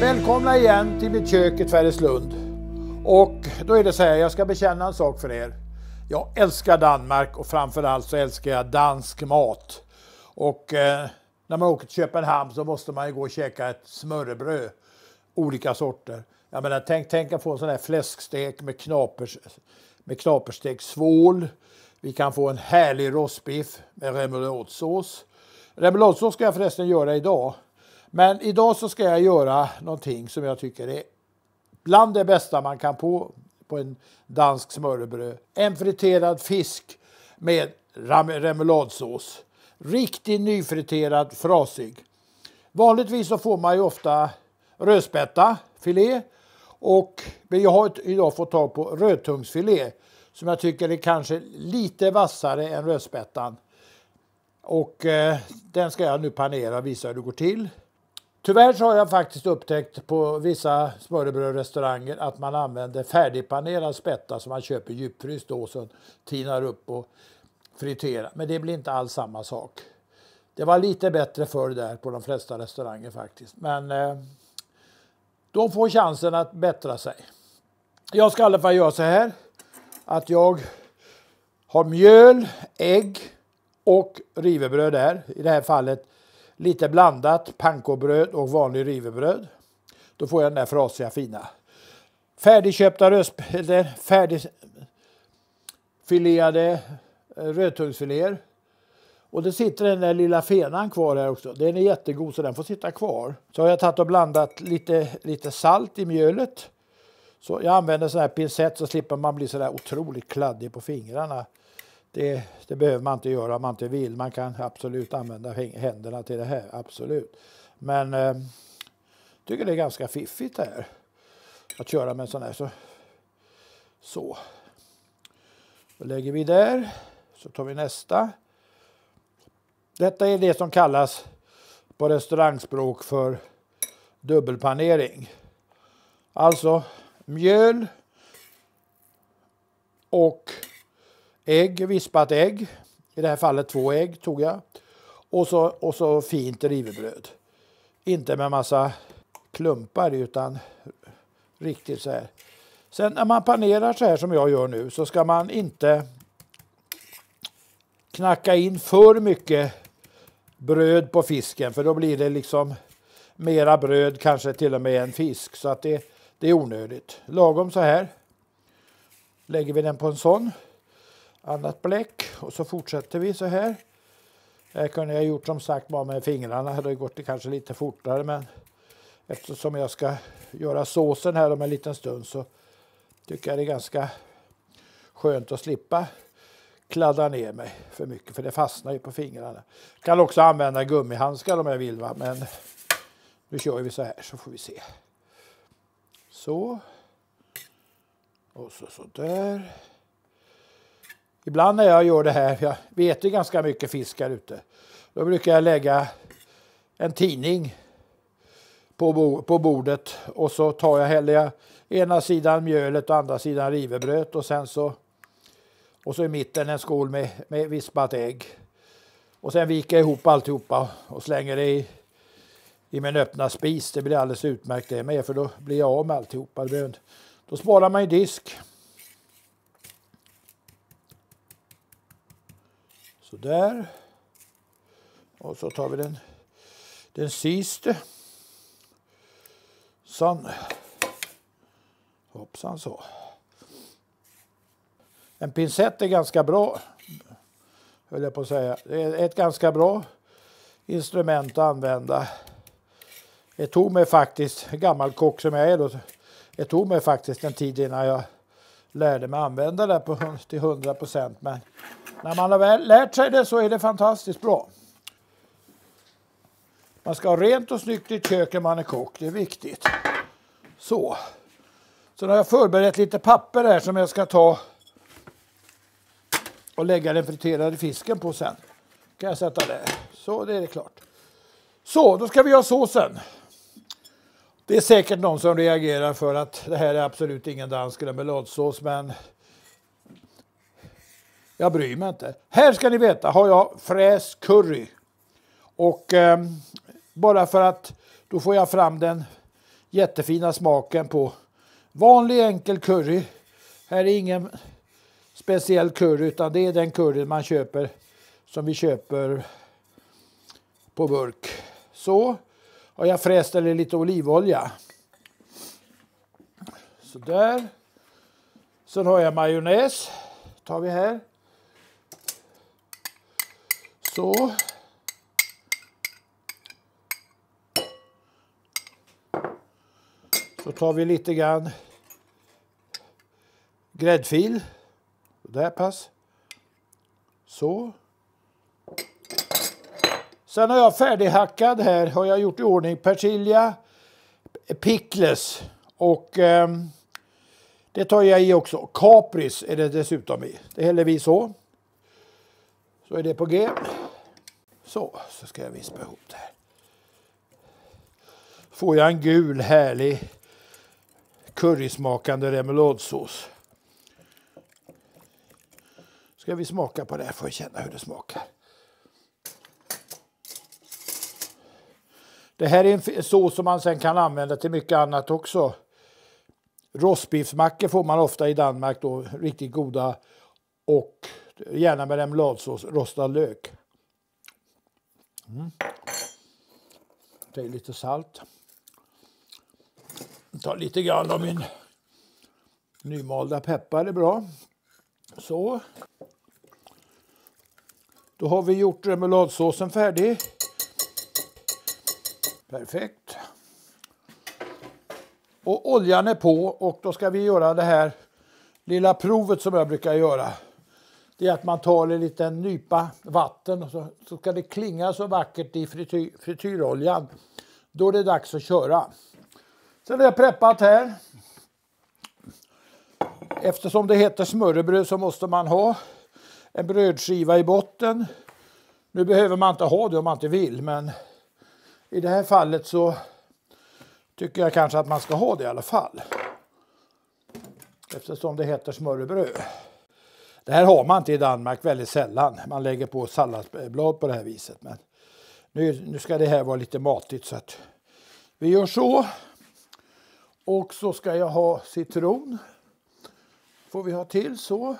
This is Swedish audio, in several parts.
Välkomna igen till mitt kök i Tvärreslund. Och då är det så här, jag ska bekänna en sak för er. Jag älskar Danmark och framförallt så älskar jag dansk mat. Och eh, när man åker till Köpenhamn så måste man ju gå och käka ett smörrebröd. Olika sorter. Jag menar, tänk, tänk att få en sån här fläskstek med, knapers, med knaperstekt svål. Vi kan få en härlig rostbiff med remouladsås. Remouladsås ska jag förresten göra idag. Men idag så ska jag göra någonting som jag tycker är bland det bästa man kan få på en dansk smörrebröd. En friterad fisk med remouladsås. Riktigt nyfriterad, frasig. Vanligtvis så får man ju ofta rödspätta, filé och jag har idag fått tag på rödtungsfilé som jag tycker är kanske lite vassare än rödspättan. Och eh, den ska jag nu panera och visa hur det går till. Tyvärr så har jag faktiskt upptäckt på vissa smörrebrödrestauranger att man använder färdigpanerad spätta som man köper djupfryst då som tinar upp och friterar. Men det blir inte alls samma sak. Det var lite bättre förr där på de flesta restauranger faktiskt. Men eh, de får chansen att bättra sig. Jag ska i alla fall göra så här att jag har mjöl, ägg och rivebröd där. I det här fallet lite blandat pankobröd och vanlig rivebröd. Då får jag den där frasiga fina. Färdigköpta rödspelare, färdigfilerade eh, rödtungsfiléer. Och det sitter den där lilla fenan kvar här också. Den är jättegod så den får sitta kvar. Så har jag tagit och blandat lite, lite salt i mjölet. Så jag använder sån här pincett så slipper man bli så där otroligt kladdig på fingrarna. Det, det, behöver man inte göra om man inte vill. Man kan absolut använda händerna till det här, absolut. Men eh, tycker det är ganska fiffigt det här. Att köra med en sån här. Så, så. Då lägger vi där. Så tar vi nästa. Detta är det som kallas på restaurangspråk för dubbelpanering. Alltså mjöl och ägg, vispat ägg. I det här fallet två ägg tog jag. Och så, och så fint rivebröd. Inte med massa klumpar utan riktigt så här. Sen när man panerar så här som jag gör nu så ska man inte knacka in för mycket bröd på fisken för då blir det liksom mera bröd, kanske till och med en fisk. Så att det, det är onödigt. Lagom så här. Lägger vi den på en sån annat bläck och så fortsätter vi så här. Det kunde jag gjort som sagt bara med fingrarna, hade gått det kanske lite fortare men eftersom jag ska göra såsen här om en liten stund så tycker jag det är ganska skönt att slippa kladda ner mig för mycket för det fastnar ju på fingrarna. Jag kan också använda gummihandskar om jag vill va? men nu kör vi så här så får vi se. Så. Och så så där. Ibland när jag gör det här, jag vet ju ganska mycket fisk här ute, då brukar jag lägga en tidning på, bo, på bordet och så tar jag, häller jag ena sidan mjölet och andra sidan rivebröd och sen så och så i mitten en skål med, med vispat ägg. Och sen viker jag ihop alltihopa och slänger det i, i min öppna spis. Det blir alldeles utmärkt det med för då blir jag av med alltihopa. Då sparar man ju disk. Så där. Och så tar vi den, den sista. Sån. Hoppsan så. En pincett är ganska bra, höll jag på att säga. Det är ett ganska bra instrument att använda. Det tog mig faktiskt, gammal kock som jag är då, det tog mig faktiskt en tid innan jag lärde mig använda det på, till 100 procent. Men när man har väl lärt sig det så är det fantastiskt bra. Man ska ha rent och snyggt i köket när man är kock, det är viktigt. Så. Så nu har jag förberett lite papper här som jag ska ta och lägga den friterade fisken på sen. Kan jag sätta där. Så, det är det klart. Så, då ska vi ha såsen. Det är säkert någon som reagerar för att det här är absolut ingen dansk remouladsås, men jag bryr mig inte. Här ska ni veta har jag fräs curry. Och eh, bara för att då får jag fram den jättefina smaken på vanlig enkel curry. Här är ingen speciell curry utan det är den curry man köper som vi köper på burk. Så har jag fräst eller lite olivolja. Så där. Sen har jag majonnäs. tar vi här. Så. Så tar vi lite grann gräddfil. Där pass. Så. Sen har jag färdighackad här, har jag gjort i ordning persilja, pickles och eh, det tar jag i också. Kapris är det dessutom i. Det häller vi så. Så är det på G. Så, så ska jag vispa ihop det här. Får jag en gul härlig currysmakande remouladsås. Ska vi smaka på det här får vi känna hur det smakar. Det här är en sås som man sen kan använda till mycket annat också. Rostbiffsmackor får man ofta i Danmark då, riktigt goda. Och gärna med remouladsås, rostad lök. Mm. Det är lite salt. Ta lite grann av min nymalda peppar är bra. Så. Då har vi gjort remouladsåsen färdig. Perfekt. Och oljan är på och då ska vi göra det här lilla provet som jag brukar göra. Det är att man tar en liten nypa vatten och så, så ska det klinga så vackert i frityr, frityroljan. Då är det dags att köra. Sen har jag preppat här. Eftersom det heter smörrebröd så måste man ha en brödskiva i botten. Nu behöver man inte ha det om man inte vill men i det här fallet så tycker jag kanske att man ska ha det i alla fall. Eftersom det heter smörrebröd. Det här har man inte i Danmark väldigt sällan. Man lägger på salladsblad på det här viset. Men nu, nu ska det här vara lite matigt så att vi gör så. Och så ska jag ha citron. Får vi ha till så.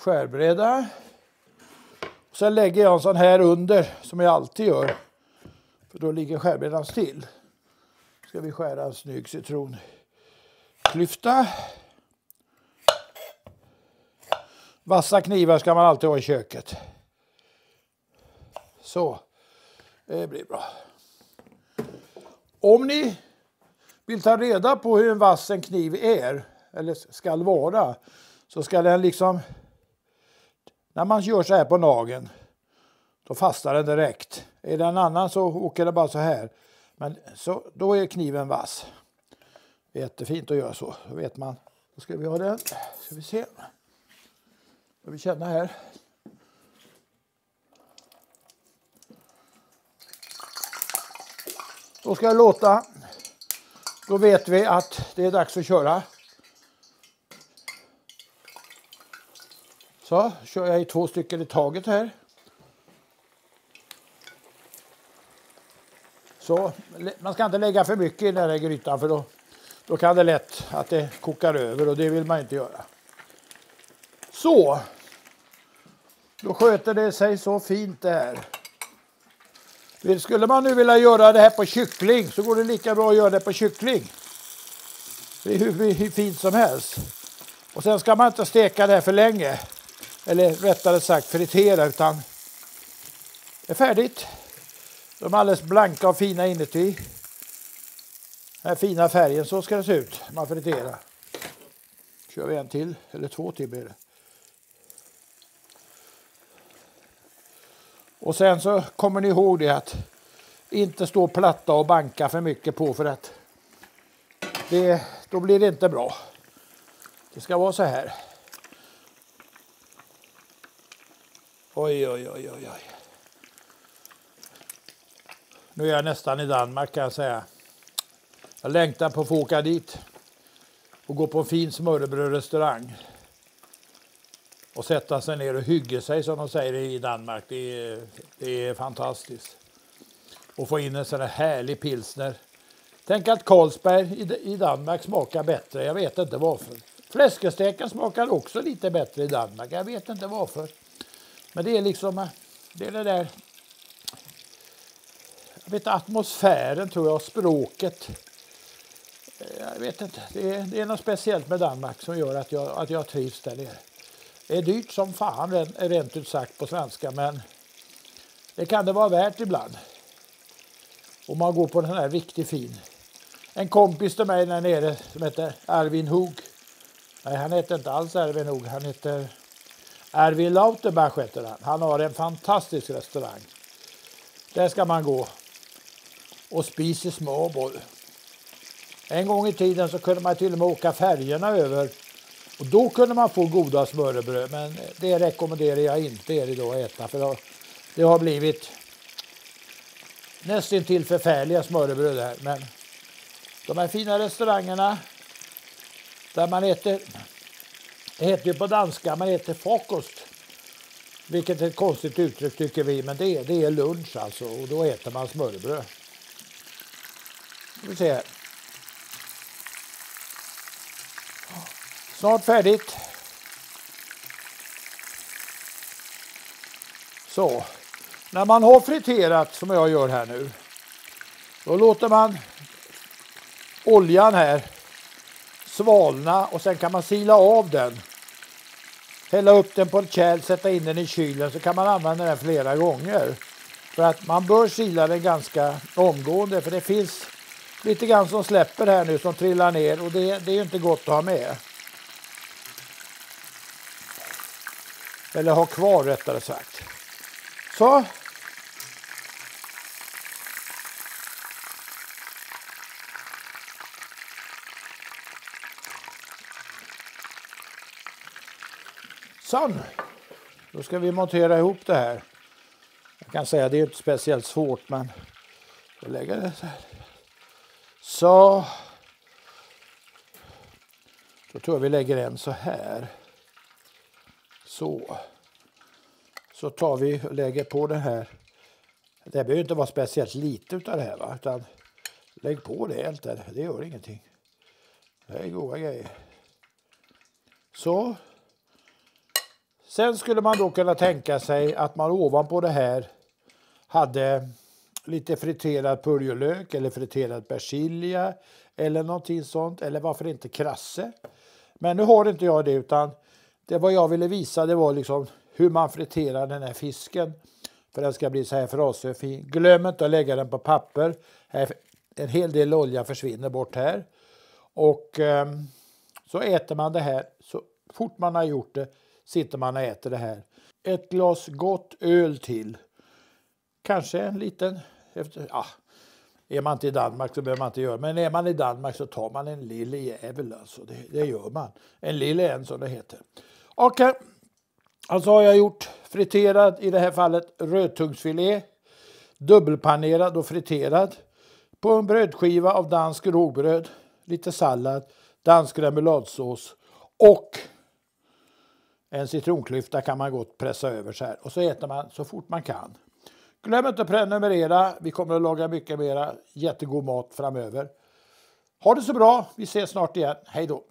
Skärbräda. Sen lägger jag en sån här under som jag alltid gör. För då ligger skärbrädan still. Ska vi skära en snygg citronklyfta. Vassa knivar ska man alltid ha i köket. Så, det blir bra. Om ni vill ta reda på hur en vass en kniv är, eller skall vara, så ska den liksom när man gör så här på nageln, då fastnar den direkt. Är det en annan så åker det bara så här. Men så, då är kniven vass. Jättefint att göra så, då vet man. Då ska vi ha den. Ska vi se. Ska vi känna här. Då ska jag låta. Då vet vi att det är dags att köra. Så kör jag i två stycken i taget här. Så man ska inte lägga för mycket i den här grytan för då, då kan det lätt att det kokar över och det vill man inte göra. Så. Då sköter det sig så fint det här. Skulle man nu vilja göra det här på kyckling så går det lika bra att göra det på kyckling. Det är hur, hur fint som helst. Och sen ska man inte steka det här för länge eller rättare sagt fritera, utan det är färdigt. De är alldeles blanka och fina inuti. Den här fina färgen, så ska det se ut när man friterar. Kör vi en till, eller två till blir det. Och sen så kommer ni ihåg det att inte stå platta och banka för mycket på för att det, då blir det inte bra. Det ska vara så här. Oj, oj, oj, oj, oj. Nu är jag nästan i Danmark kan jag säga. Jag längtar på att få åka dit och gå på en fin smörrebrödrestaurang. och sätta sig ner och hygge sig som de säger i Danmark. Det är, det är fantastiskt. Och få in en sån här härlig pilsner. Tänk att Carlsberg i Danmark smakar bättre. Jag vet inte varför. Fläskesteken smakar också lite bättre i Danmark. Jag vet inte varför. Men det är liksom eh, det, är det där jag vet atmosfären tror jag, språket. Eh, jag vet inte, det är, det är något speciellt med Danmark som gör att jag, att jag trivs där nere. Det är dyrt som fan rent ut sagt på svenska men det kan det vara värt ibland. Om man går på den här riktigt fin. En kompis till mig där nere som heter Arvin Hoog. Nej, han heter inte alls Arvin Hoog. Han heter Erwin Lauterbach heter han. Han har en fantastisk restaurang. Där ska man gå och spisa småboll. En gång i tiden så kunde man till och med åka färgerna över och då kunde man få goda smörrebröd men det rekommenderar jag inte er idag att äta för det har blivit nästan till förfärliga smörrebröd här. Men de här fina restaurangerna där man äter, det heter ju på danska, man äter frukost. Vilket är ett konstigt uttryck tycker vi, men det är, det är lunch alltså och då äter man smörrebröd. Vi se. Snart färdigt. Så, när man har friterat som jag gör här nu, då låter man oljan här svalna och sen kan man sila av den. Hälla upp den på ett kärl, sätta in den i kylen så kan man använda den flera gånger. För att man bör sila den ganska omgående för det finns lite grann som släpper här nu som trillar ner och det, det är inte gott att ha med. Eller ha kvar rättare sagt. Så. Så. Då ska vi montera ihop det här. Jag kan säga att det är inte speciellt svårt men jag lägger det så här. Så. Då tror jag vi lägger en så här. Så. Så tar vi och lägger på det här. Det behöver inte vara speciellt lite utav det här va? Utan lägg på det helt där. Det gör ingenting. Det är goda grejer. Så. Sen skulle man då kunna tänka sig att man ovanpå det här hade lite friterad purjolök eller friterad persilja eller någonting sånt. Eller varför inte krasse? Men nu har inte jag det utan det vad jag ville visa det var liksom hur man friterar den här fisken för den ska bli så här frasig fin. Glöm inte att lägga den på papper. En hel del olja försvinner bort här. Och eh, så äter man det här så fort man har gjort det sitter man och äter det här. Ett glas gott öl till. Kanske en liten... Efter, ja, är man inte i Danmark så behöver man inte göra Men är man i Danmark så tar man en lille jävel. Alltså. Det, det gör man. En lille en som det heter. Okej. Okay. Alltså har jag gjort friterad, i det här fallet rödtungsfilé. Dubbelpanerad och friterad. På en brödskiva av dansk rågbröd. Lite sallad. Dansk remouladsås. Och en citronklyfta kan man gott pressa över så här. Och så äter man så fort man kan. Glöm inte att prenumerera. Vi kommer att laga mycket mera jättegod mat framöver. Ha det så bra. Vi ses snart igen. Hej då!